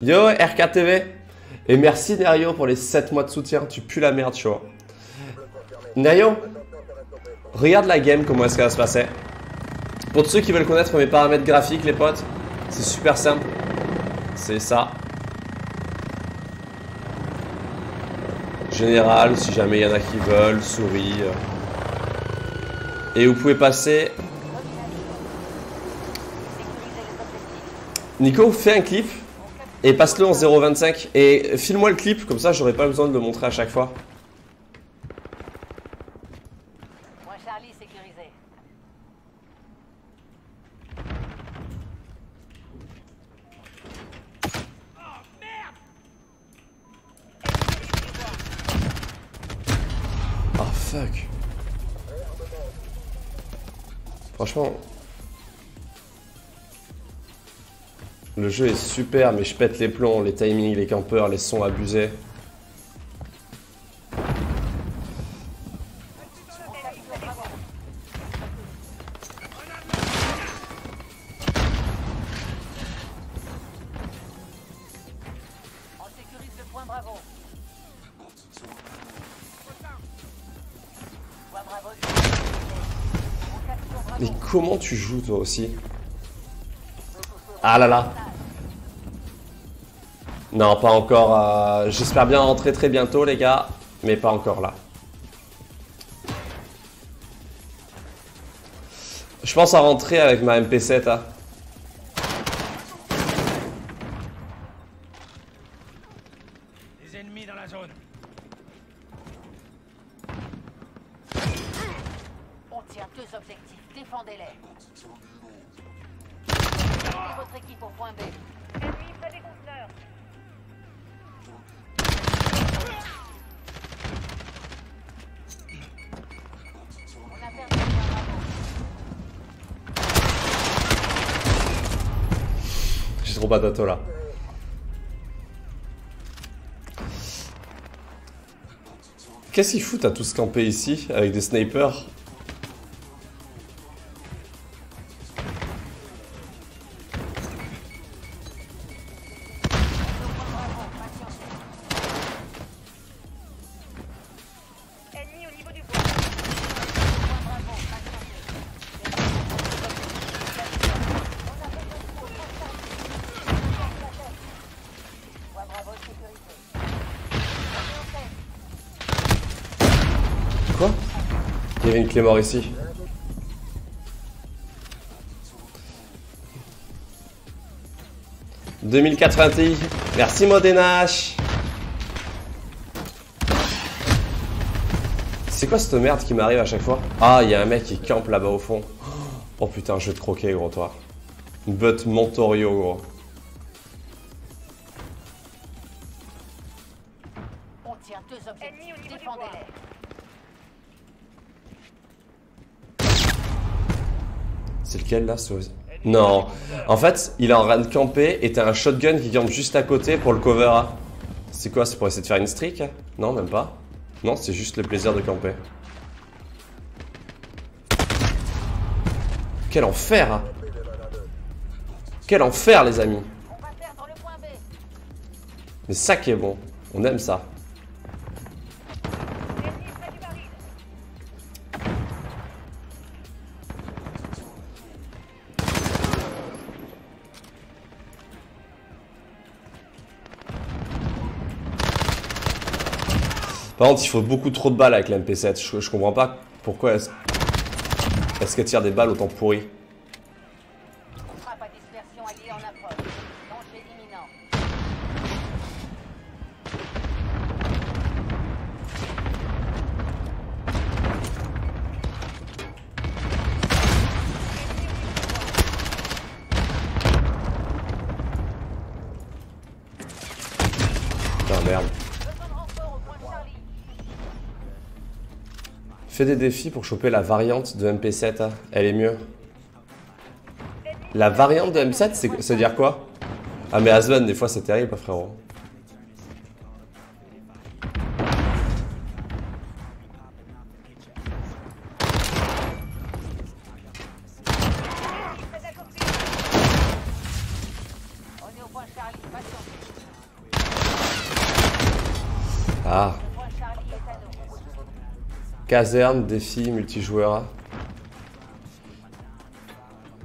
Yo RKTV Et merci Nerio pour les 7 mois de soutien, tu pues la merde, tu vois. Nerio Regarde la game, comment est-ce qu'elle va se passer. Pour ceux qui veulent connaître mes paramètres graphiques, les potes, c'est super simple. C'est ça. Général, si jamais il y en a qui veulent, souris. Et vous pouvez passer... Nico, fais un clip et passe-le en 0.25 et file-moi le clip, comme ça j'aurai pas besoin de le montrer à chaque fois. Moi Charlie sécurisé. Oh fuck. Franchement. Le jeu est super, mais je pète les plombs, les timings, les campeurs, les sons abusés. Mais comment tu joues toi aussi? Ah là là. Non, pas encore. euh, J'espère bien rentrer très bientôt, les gars, mais pas encore là. Je pense à rentrer avec ma MP7. hein. Des ennemis dans la zone. On tient deux objectifs. Défendez-les. Votre équipe au point B. Ennemi près des conteneurs. Qu'est-ce qu'ils foutent à tous camper ici avec des snipers? Quoi Il y avait une clé mort ici. « 2080 Merci Modenash C'est quoi cette merde qui m'arrive à chaque fois? Ah, il y a un mec qui campe là-bas au fond. Oh putain, je vais te croquer, gros, toi. But Montorio, gros. On tient deux objectifs. Défendez-les. C'est lequel là Non. En fait, il est en train de camper et t'as un shotgun qui campe juste à côté pour le cover. C'est quoi C'est pour essayer de faire une streak Non, même pas. Non, c'est juste le plaisir de camper. Quel enfer hein. Quel enfer les amis. Mais ça qui est bon. On aime ça. Par contre, il faut beaucoup trop de balles avec la MP7. Je, comprends pas pourquoi est-ce est qu'elle tire des balles autant pourries. Frappe à Je Fais des défis pour choper la variante de MP7. Hein. Elle est mieux. La variante de M7, c'est dire quoi? Ah mais Aslan, des fois c'est terrible, frérot. Ah Caserne, défi, multijoueur.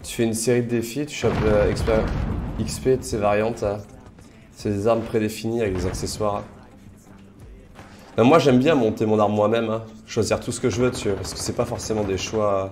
Tu fais une série de défis, tu chopes XP de ces variantes. C'est des armes prédéfinies avec des accessoires. Non, moi j'aime bien monter mon arme moi-même, hein. choisir tout ce que je veux dessus, parce que c'est pas forcément des choix.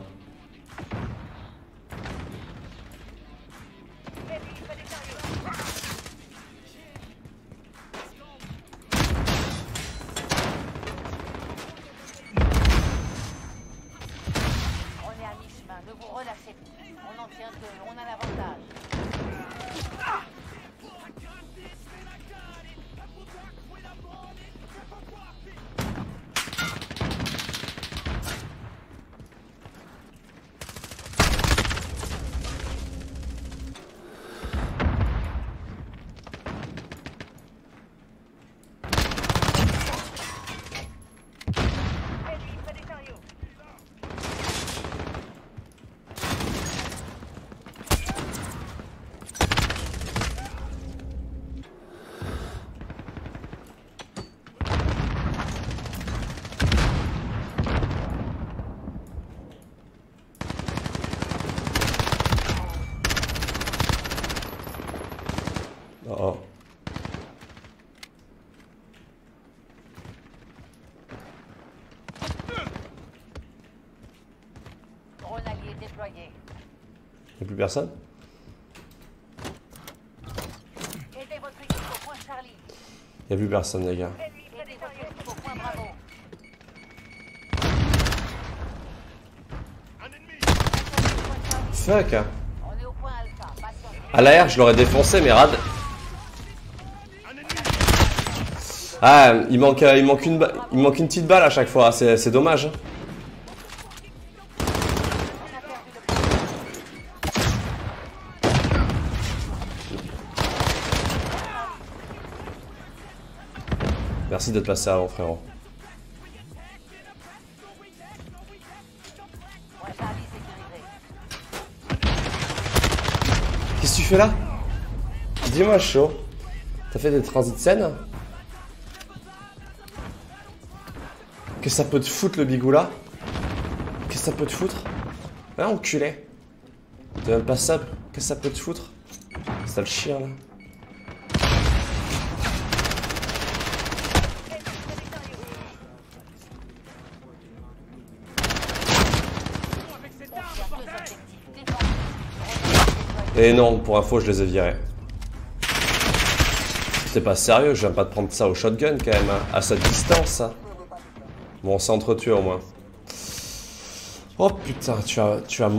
Ne vous relâchez plus. On en tient deux. On a l'avantage. Allié déployé. Y'a plus personne? Aidez votre équipe au point Charlie. Y'a plus personne, les gars. Aidez votre équipe au point Bravo. Fuck hein. On est au point Alpha. Patientez. À l'air, je l'aurais défoncé, mais rad. Ah, il manque, euh, il manque une, il manque une petite balle à chaque fois. C'est, c'est dommage. hein. On a perdu le point. Merci d'être passé avant, frérot. Qu'est-ce que tu fais là? Dis-moi, chaud. T'as fait des transits saines que ça peut te foutre le bigou là? Que ça peut te foutre? Ah, enculé. T'es même pas sable. Que ça peut te foutre? C'est le chien là. On tient deux objectifs. Défensif. Drone allié déployé. Et non, pour info, je les ai virés. T'es pas sérieux, viens pas de prendre ça au shotgun quand même, hein. à cette distance. ça. Bon, on s'est au moins. Oh putain, tu as, tu as,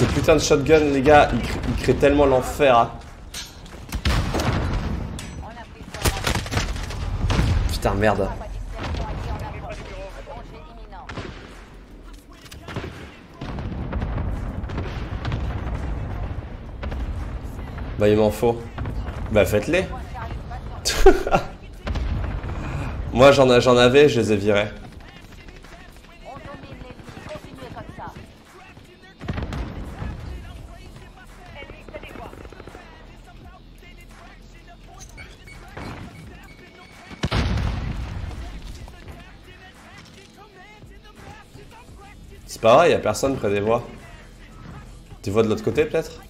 ce putain de shotgun, les gars, il, crée- tellement l'enfer. hein. Putain, merde. Bah, il m'en faut. Bah, faites-les. Moi, j'en avais, je les ai virés. C'est pas vrai, y a personne près des voies. Tu vois de l'autre côté, peut-être?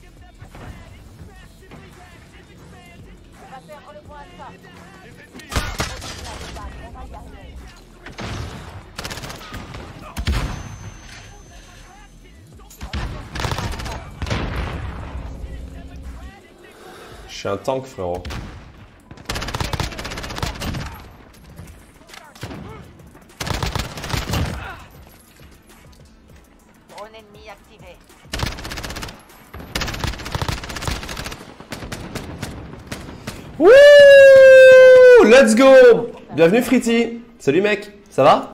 Je suis un tank, frérot. Wouh! Let's go! Bienvenue Fritty Salut mec, ça va?